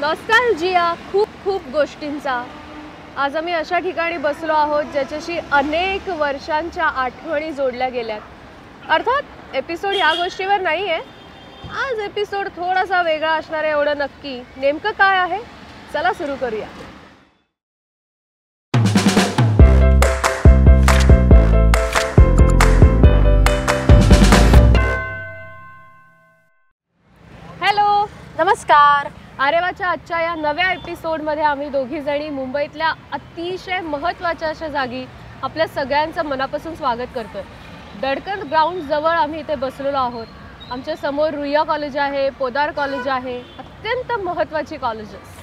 Nostalgia खूप खूप गोष्टींचा. आज आम्ही अशा ठिकाणी बसलो आहोत ज्याच्याशी अनेक वर्षांच्या आठवणी जोडल्या गेल्यात. अर्थात एपिसोड या गोष्टीवर नाही आहे आज एपिसोड थोडासा वेगळा असणार आहे एवढं नक्की. नेमकं काय आहे? चला सुरू करूया. हॅलो नमस्कार. आरेवाच्या आजच्या या नव्या एपिसोडमध्ये आम्ही दोघी जणी मुंबईतल्या अतिशय महत्त्वाच्या अशा जागी आपल्या सगळ्यांचं मनापासून स्वागत करतोय. दडकन ग्राउंड जवळ आम्ही इथे बसलेलो आहोत. आमच्यासमोर रुईया कॉलेज आहे पोदार कॉलेज आहे अत्यंत महत्त्वाची कॉलेजेस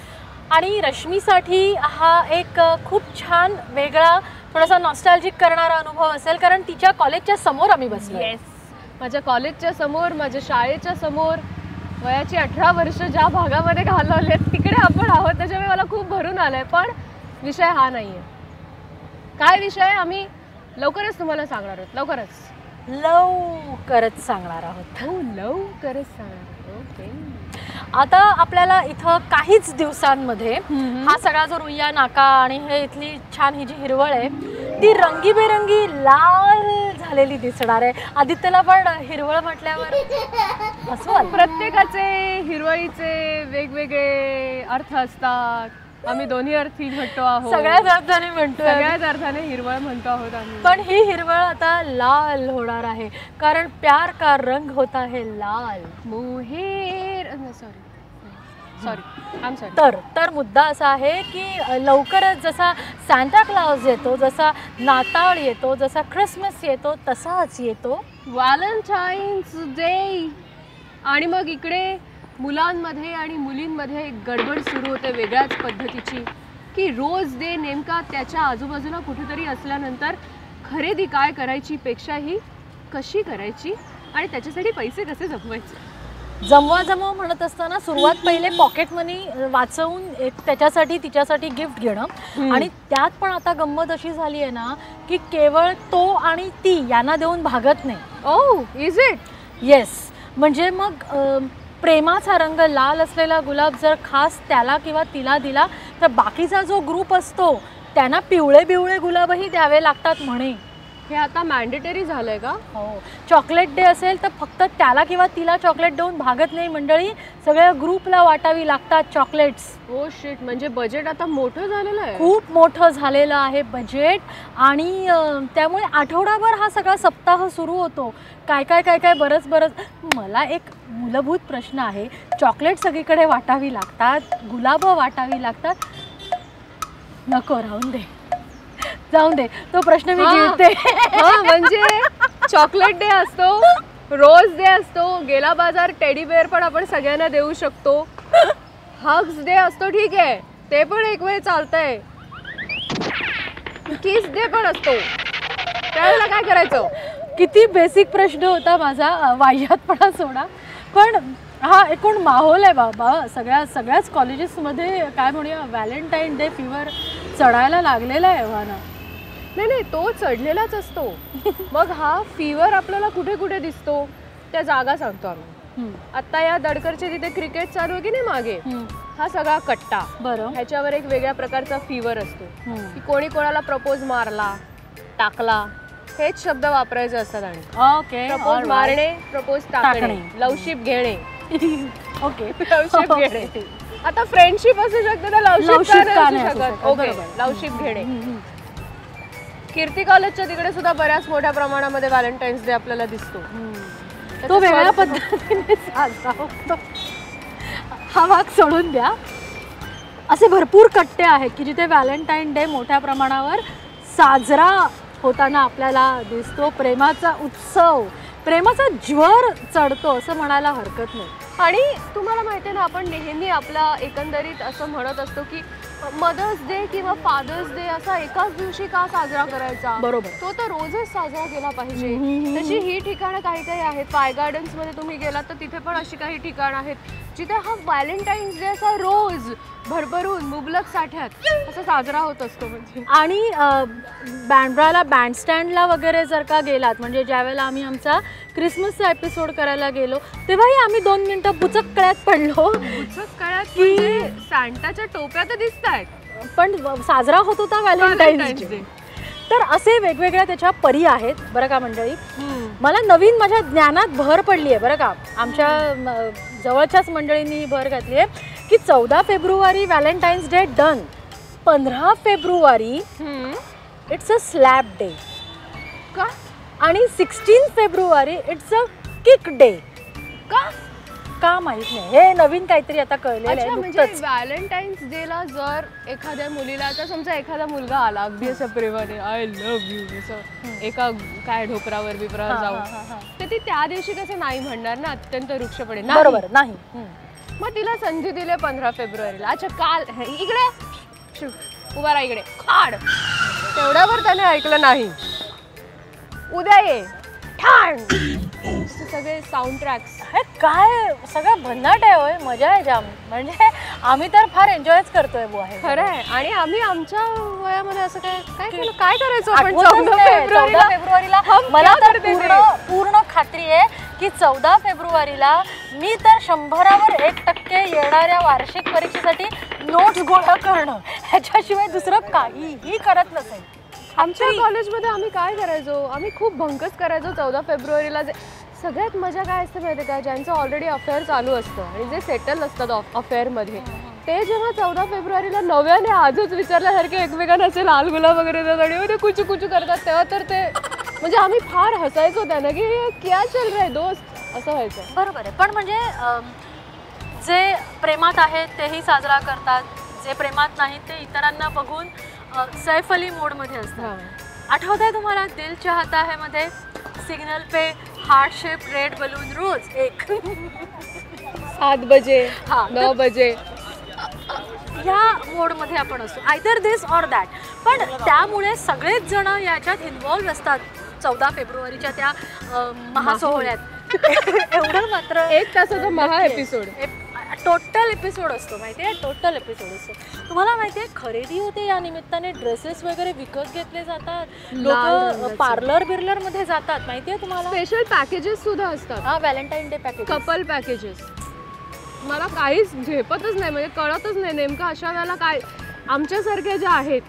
आणि रश्मीसाठी हा एक खूप छान वेगळा थोडासा नॉस्टॅल्जिक करणारा अनुभव असेल कारण तिच्या कॉलेजच्या समोर आम्ही बसलो येस माझ्या कॉलेजच्या समोर माझ्या शाळेच्या समोर वयाची अठरा वर्ष ज्या भागामध्ये घालवले तिकडे आपण आहोत त्याच्यामुळे मला खूप भरून आलंय. पण विषय हा नाही आहे काय विषय? आम्ही लवकरच तुम्हाला सांगणार आहोत. लवकरच. लवकरच सांगणार आहोत. हो लवकरच सांगणार ओके. आता आपल्याला इथं काहीच दिवसांमध्ये हा सगळा जो रुईया नाका आणि हे इथली छान ही जी हिरवळ आहे ती रंगीबेरंगी लाल झालेली दिसणार आहे. आदित्यला पण हिरवळ म्हटल्यावर अस्वल प्रत्येकाचे हिरवळीचे वेगवेगळे अर्थ असतात. आम्ही दोन्ही अर्थी म्हणतो आहोत. सगळ्याच अर्थाने म्हणतोय. सगळ्याच अर्थाने हिरवळ म्हणतो आहोत आम्ही. पण ही हिरवळ आता लाल होणार आहे. कारण प्यार का रंग होता है लाल? मोहेर सॉरी सॉरी तर तर मुद्दा असा आहे की लवकरच जसा सांता क्लॉज येतो जसा नाताळ येतो जसा ख्रिसमस येतो तसाच येतो. व्हॅलेंटाईन्स डे आणि मग इकडे मुलांमध्ये आणि मुलींमध्ये एक गडबड सुरू होते वेगळ्याच पद्धतीची की रोज डे नेमका त्याच्या आजूबाजूला कुठेतरी असल्यानंतर खरेदी काय करायची पेक्षाही कशी करायची आणि त्याच्यासाठी पैसे कसे जमवायचे? जमवा जमवा म्हणत असताना सुरुवात पहिले पॉकेट मनी वाचवून एक त्याच्यासाठी तिच्यासाठी गिफ्ट घेणं. आणि त्यात पण आता गंमत अशी झाली आहे ना की केवळ तो आणि ती यांना देऊन भागत नाही. ओ इज इट येस म्हणजे मग प्रेमाचा रंग लाल असलेला गुलाब जर खास त्याला किंवा तिला दिला तर बाकीचा जो ग्रुप असतो त्यांना पिवळे पिवळे गुलाबही द्यावे लागतात म्हणे. हे आता मॅन्डेटरी झालंय का? हो. चॉकलेट डे असेल तर फक्त त्याला किंवा तिला चॉकलेट देऊन भागत नाही मंडळी. सगळ्या ग्रुपला वाटावी लागतात चॉकलेट्स ओ शिट म्हणजे बजेट आता मोठं झालेलं आहे? खूप मोठं झालेलं आहे बजेट आणि त्यामुळे आठवडाभर हा सगळा सप्ताह सुरू होतो. काय काय काय काय बरंच बरंच. मला एक मूलभूत प्रश्न आहे. चॉकलेट सगळीकडे वाटावी लागतात? गुलाबं वाटावी लागतात? नको राहून दे. जाऊन दे तो प्रश्न मी हा. म्हणजे चॉकलेट डे असतो रोज डे असतो गेला बाजार टेडी बेअर पण आपण सगळ्यांना देऊ शकतो. हग्स डे असतो ठीक आहे. ते पण एक वेळ चालतंय. किस डे पण असतो. त्यावेळेला काय करायचं? किती बेसिक प्रश्न होता माझा वाह्यातपणा सोडा. पण हा एकूण माहोल आहे बाबा सगळ्या सगळ्याच कॉलेजेसमध्ये काय म्हणूया व्हॅलेंटाईन डे फिवर चढायला लागलेला आहे एव्हाना. नाही नाही तो चढलेलाच असतो. मग हा फिवर आपल्याला कुठे कुठे दिसतो त्या जागा सांगतो आम्ही. आता या दडकरचे तिथे क्रिकेट चालू आहे की नाही मागे. हा सगळा कट्टा. बरं. ह्याच्यावर एक वेगळ्या प्रकारचा फिवर असतो. की कोणी कोणाला प्रपोज मारला टाकला हेच शब्द वापरायचे असतात आणि. Okay propose. मारणे प्रपोज टाकणे. लवशिप घेणे. ओके लवशिप घेणे. आता फ्रेंडशिप असू शकते तर लवशिप लवशिप असू शकत? ओके घेणे. कीर्ती कॉलेजच्या तिकडे सुद्धा बऱ्याच मोठ्या प्रमाणामध्ये व्हॅलेंटाईन्स डे आपल्याला दिसतो. तो वेगळ्या पद्धतीने साजरा होतो. हा भाग सोडून द्या. असे भरपूर कट्टे आहेत की जिथे व्हॅलेंटाईन डे मोठ्या प्रमाणावर साजरा होताना आपल्याला दिसतो. प्रेमाचा उत्सव प्रेमाचा ज्वर चढतो असं म्हणायला हरकत नाही. आणि तुम्हाला माहिती आहे ना आपण नेहमी आपला एकंदरीत असं म्हणत असतो की मदर्स डे किंवा फादर्स डे असा एकाच दिवशी का साजरा करायचा? बरोबर. तो तर रोजच साजरा केला पाहिजे. तशी ही ठिकाणं काही काही आहेत. फाय गार्डन्समध्ये तुम्ही गेलात तर तिथे पण अशी काही ठिकाणं आहेत. जिथे हा व्हॅलेंटाईन्स डे असा रोज भरभरून मुबलक साठ्यात असा साजरा होत असतो म्हणजे. आणि बँड्राला बँडस्टँडला वगैरे जर का गेलात म्हणजे ज्यावेळेला आम्ही आमचा क्रिसमसचा एपिसोड करायला गेलो तेव्हाही आम्ही दोन मिनटं बुचक कळ्यात पडलो उत्सव काळात म्हणजे सांटाच्या टोप्या तर दिसत आहेत पण साजरा होत होता व्हॅलेंटाईन्स डे. तर असे वेगवेगळ्या त्याच्या परी आहेत बरं का मंडळी? मला नवीन माझ्या ज्ञानात भर पडली आहे बरं का? आमच्या जवळच्याच मंडळींनी भर घातली आहे की चौदा फेब्रुवारी व्हॅलेंटाईन्स डे डन. पंधरा फेब्रुवारी इट्स अ स्लॅब डे. का? आणि सिक्स्टीन फेब्रुवारी इट्स अ किक डे. का? का माहीत नाही? हे नवीन काहीतरी आता कळलेलं अच्छा आहे म्हणजे नुकतंच. व्हॅलेंटाईन्स डे ला जर एखाद्या मुलीला आता समजा एखादा मुलगा आला अगदी असं प्रेमाने आय लव्ह यू असं एका काय ढोपरावर बिपरावर जाऊन. हा. तर ती त्या दिवशी कसं नाही म्हणणार ना अत्यंत वृक्षपणे. बरोबर नाही. मग तिला संधी दिली पंधरा फेब्रुवारीला. अच्छा काल इकडे. उभा राहा इकडे. खाड. तेवढ्यावर त्याने ऐकलं नाही. उद्या ये. ठाण असे सगळे साऊंड ट्रॅक्स हे काय? सगळं भन्नाट आहे होय. मजा आहे जाम म्हणजे आम्ही तर फार एन्जॉयच करतोय बुवा हे. खरं आहे. आणि आम्ही आमच्या वयामध्ये असं काय काय केलं? काय करायचो आपण चौदा. फेब्रुवारीला? फेब्रुवारीला हम मला तर? पूर्ण पूर्ण खात्री आहे की चौदा फेब्रुवारीला मी तर शंभरावर एक टक्के येणाऱ्या वार्षिक परीक्षेसाठी नोट्स गोळा करणं. ह्याच्याशिवाय दुसरं काहीही करत नसेल. आमच्या कॉलेजमध्ये आम्ही काय करायचो? आम्ही खूप भंकच करायचो चौदा फेब्रुवारीला. जे सगळ्यात मजा काय असते माहिती का? ज्यांचं ऑलरेडी अफेअर चालू असतं आणि जे सेटल असतात अफेअरमध्ये ते जेव्हा चौदा फेब्रुवारीला नव्याने आजच विचारल्यासारखे एकमेकांना असे लाल गुलाब वगैरे देतात आणि ते कुचू कुचू करतात तेव्हा तर ते म्हणजे आम्ही फार हसायचो त्यांना की "ये क्या चल रहा है दोस्त? असं व्हायचं. बरोबर आहे. पण म्हणजे जे प्रेमात आहेत तेही साजरा करतात. जे प्रेमात नाहीत ते इतरांना बघून सैफ अली मोडमध्ये असतात. आठवत आहे तुम्हाला दिल चाहता है मध्ये सिग्नल पे heart shape red balloon rose एक. सात बजे हा, नऊ बजे. ह्या मोडमध्ये आपण असतो आयदर दिस ऑर दॅट पण त्यामुळे सगळेच जण याच्यात इन्व्हॉल्व असतात. चौदा फेब्रुवारीच्या त्या महासोहळ्यात. एवढं मात्र एक तासाचा महा एपिसोड टोटल एपिसोड असतो माहितीये? टोटल एपिसोड असतो. तुम्हाला माहितीये खरेदी होते या निमित्ताने ड्रेसेस वगैरे विकत घेतले जातात. लोक. पार्लर बिर्लरमध्ये जातात माहितीये तुम्हाला? स्पेशल पॅकेजेस सुद्धा असतात. हा Valentine day package couple packages मला काहीच झेपतच नाही म्हणजे कळतच नाही नेमकं अशा वेळेला काय आमच्यासारख्या ज्या आहेत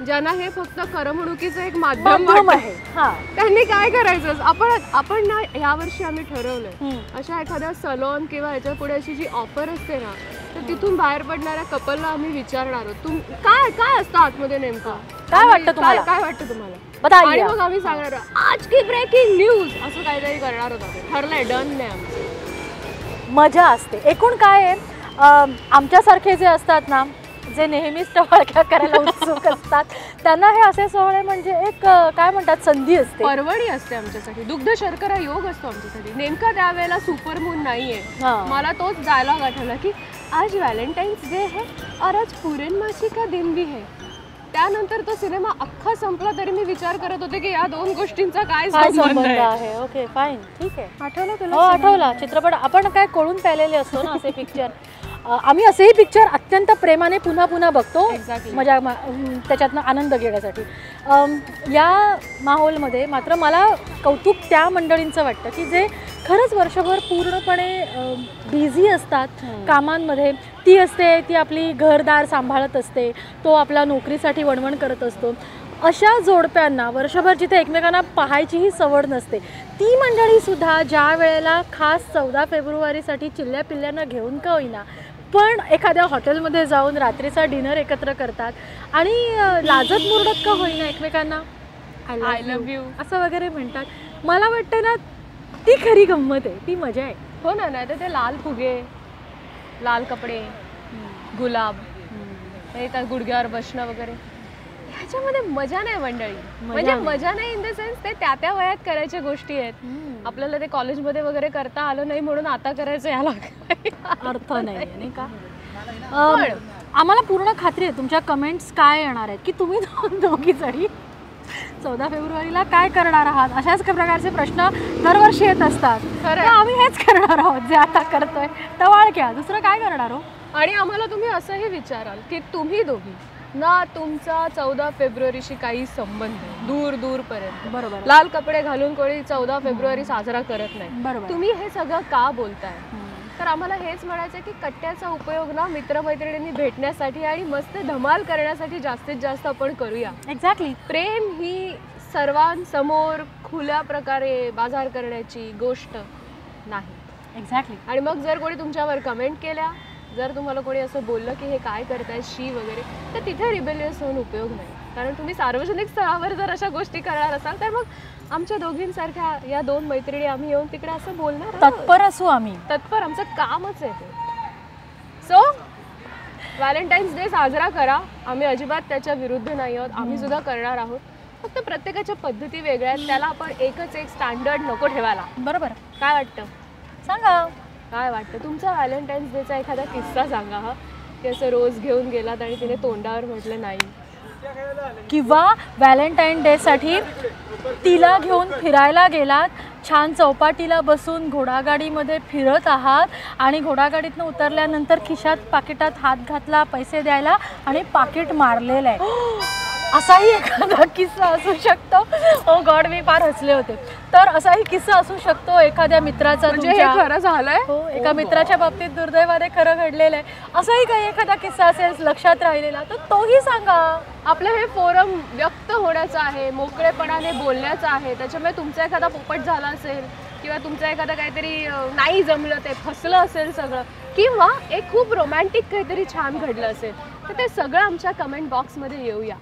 ज्यांना हे फक्त करमणुकीचं एक माध्यम आहे. हा. त्यांनी काय करायचं आपण आपण ना ह्या वर्षी आम्ही ठरवलंय. अशा एखाद्या सलॉन किंवा ह्याच्या पुढे अशी जी ऑफर असते ना तर तिथून बाहेर पडणाऱ्या कपलला आम्ही विचारणार आहोत. तुम काय काय असतं आतमध्ये नेमकं? काय वाटतं तुम्हाला? काय वाटतं तुम्हाला? आणि. मग आम्ही सांगणार आज की ब्रेकिंग न्यूज असं काहीतरी करणार होतो. ठरलंय डन नाही आमचं. मजा असते. एकूण काय आहे? आमच्यासारखे जे असतात ना जे नेहमीच टवाळक्या करायला उत्सुक असतात त्यांना हे असे सोहळे म्हणजे एक काय म्हणतात संधी असते. परवडी असते आमच्यासाठी. दुग्ध शर्करा योग असतो आमच्यासाठी. नेमका त्यावेळेला सुपर मून नाहीये. हा. मला तोच डायलॉग आठवला की आज व्हॅलेंटाईन्स डे है और आज पूर्णमासी का दिन भी है. त्यानंतर तो सिनेमा अख्खा संपला तरी मी विचार करत होते की या दोन गोष्टींचा काय संबंध आहे? ओके फाईन ठीक आहे. आठवलं हो तुला आठवला. चित्रपट आपण काय कळून प्यालेले असतो ना असे पिक्चर आम्ही असेही पिक्चर अत्यंत प्रेमाने पुन्हा पुन्हा बघतो. Exactly. मजा त्याच्यातनं आनंद घेण्यासाठी. या माहोलमध्ये मात्र मला कौतुक त्या मंडळींचं वाटतं की जे खरंच वर्षभर पूर्णपणे बिझी असतात कामांमध्ये. ती असते ती आपली घरदार सांभाळत असते तो आपला नोकरीसाठी वणवण करत असतो. अशा जोडप्यांना वर्षभर जिथे एकमेकांना पाहायचीही सवड नसते. ती मंडळी सुद्धा ज्या वेळेला खास चौदा फेब्रुवारीसाठी चिल्ल्या पिल्ल्यांना घेऊन का होईना पण एखाद्या हॉटेलमध्ये जाऊन रात्रीचा डिनर एकत्र करतात. आणि लाजत मुरडत का होईना एकमेकांना? आय लव्ह यू असं वगैरे म्हणतात. मला वाटतं ना ती खरी गंमत आहे. ती मजा आहे. हो ना नाही तर ते लाल फुगे लाल कपडे गुलाब गुडघ्यावर बसणं वगैरे. ह्याच्यामध्ये मजा नाही मंडळी. म्हणजे. मजा नाही इन द सेन्स ते त्या त्या वयात करायच्या गोष्टी आहेत. आपल्याला ते कॉलेजमध्ये वगैरे करता आलं नाही म्हणून आता करायचं याला अर्थ नाही नाही. का? आम्हाला पूर्ण खात्री आहे तुमच्या कमेंट्स काय येणार आहेत? की तुम्ही दोघी जणी चौदा फेब्रुवारीला काय करणार आहात? अशाच प्रकारचे प्रश्न दरवर्षी येत असतात. खरं. आम्ही हेच करणार आहोत जे आता करतोय. टवाळ घ्या दुसरं काय करणार हो? आणि आम्हाला तुम्ही असंही विचाराल की तुम्ही दोघी ना तुमचा चौदा फेब्रुवारीशी काही संबंध दूर दूर पर्यंत बरोबर. लाल कपडे घालून कोणी चौदा फेब्रुवारी साजरा करत नाही. बरोबर. तुम्ही हे सगळं का बोलताय. तर आम्हाला हेच म्हणायचं की कट्ट्याचा उपयोग ना मित्रमैत्रिणींनी भेटण्यासाठी आणि मस्त धमाल करण्यासाठी जास्तीत जास्त आपण करूया. एक्झॅक्टली प्रेम ही सर्वांसमोर खुल्या प्रकारे बाजार करण्याची गोष्ट नाही. एक्झॅक्टली आणि मग जर कोणी तुमच्यावर कमेंट केल्या जर तुम्हाला कोणी असं बोललं की हे काय करताय शी वगैरे तर तिथे रिबेलियस होऊन उपयोग नाही. कारण तुम्ही सार्वजनिक स्तरावर जर अशा गोष्टी करणार असाल तर मग आमच्या दोघींसारख्या या दोन मैत्रिणी आम्ही येऊन तिकडे असं बोलणार. तत्पर असू आम्ही. तत्पर आमचं कामच आहे ते. सो व्हॅलेंटाईन्स डे साजरा करा. आम्ही अजिबात त्याच्या विरुद्ध नाही आहोत. आम्ही सुद्धा करणार आहोत. फक्त प्रत्येकाच्या पद्धती वेगळ्या आहेत. त्याला आपण एकच एक स्टँडर्ड नको ठेवायला. बरोबर. काय वाटतं? सांगा. काय वाटतं? तुमचा व्हॅलेंटाईन्स डेचा एखादा किस्सा सांगा हा की असं रोज घेऊन गेलात आणि तिने तोंडावर म्हटलं नाही. किंवा व्हॅलेंटाईन डेसाठी तिला घेऊन फिरायला गेलात छान चौपाटीला बसून घोडागाडीमध्ये फिरत आहात आणि घोडागाडीतनं उतरल्यानंतर खिशात पाकिटात हात घातला पैसे द्यायला आणि पाकिट मारलेलं आहे. असाही एखादा किस्सा असू शकतो. ओ गॉड मी फार हसले होते. तर असाही किस्सा असू शकतो एखाद्या मित्राचा म्हणजे हे खरं झालंय? हो एका मित्राच्या बाबतीत दुर्दैवाने खरं घडलेलं आहे. असाही काही एखादा किस्सा असेल लक्षात राहिलेला तर तोही सांगा. आपलं हे फोरम व्यक्त होण्याचं आहे मोकळेपणाने बोलण्याचं आहे. त्याच्यामुळे तुमचा एखादा पोपट झाला असेल किंवा तुमचं एखादं काहीतरी नाही जमलं ते फसलं असेल सगळं किंवा एक खूप रोमॅन्टिक काहीतरी छान घडलं असेल तर ते सगळं आमच्या कमेंट बॉक्समध्ये येऊया.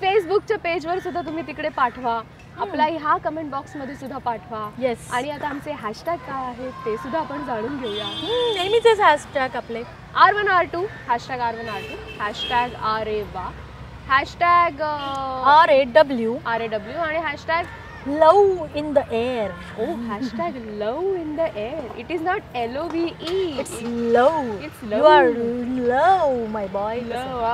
फेसबुकच्या पेजवर सुद्धा तुम्ही तिकडे पाठवा. आपला ह्या कमेंट बॉक्समध्ये सुद्धा पाठवा. येस आणि आता आमचे हॅशटॅग काय आहेत ते सुद्धा आपण जाणून घेऊया. नेहमीचेच हॅशटॅग आपले. R one R two hashtag R one R two hashtag R A वा hashtag R A W R A W आणि hashtag love in the air oh hashtag love in the air it is not L O V E it's love love. R love my boy love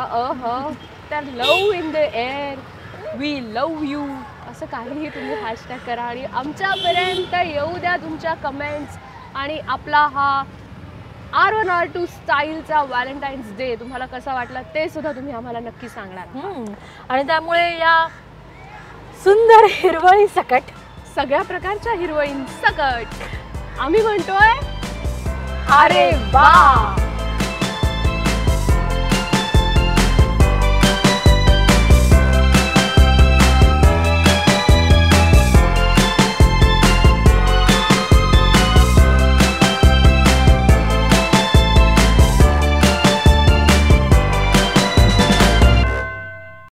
तर love in the air we love you असं काहीही तुम्ही hashtag करा आणि आमच्यापर्यंत येऊ द्या तुमच्या कमेंट्स आणि आपला हा आर वन आर टू स्टाईलचा व्हॅलेंटाईन्स डे तुम्हाला कसा वाटला ते सुद्धा तुम्ही आम्हाला नक्की सांगणार आणि त्यामुळे या सुंदर हिरवळी सकट. सगळ्या प्रकारच्या हिरोईन सकट. आम्ही म्हणतोय अरे वा!